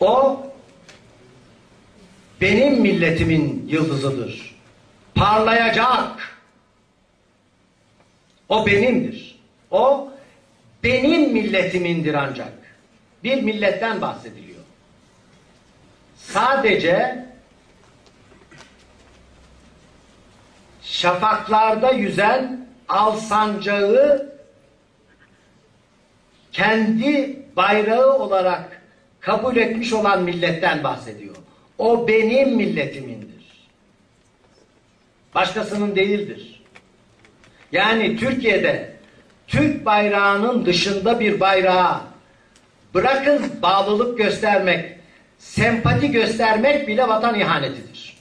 O benim milletimin yıldızıdır. Parlayacak. O benimdir. O benim milletimindir ancak. Bir milletten bahsediliyor. Sadece şafaklarda yüzen al sancağı kendi bayrağı olarak kabul etmiş olan milletten bahsediyor. O benim milletimindir. Başkasının değildir. Yani Türkiye'de Türk bayrağının dışında bir bayrağa bırakın bağlılık göstermek, sempati göstermek bile vatan ihanetidir.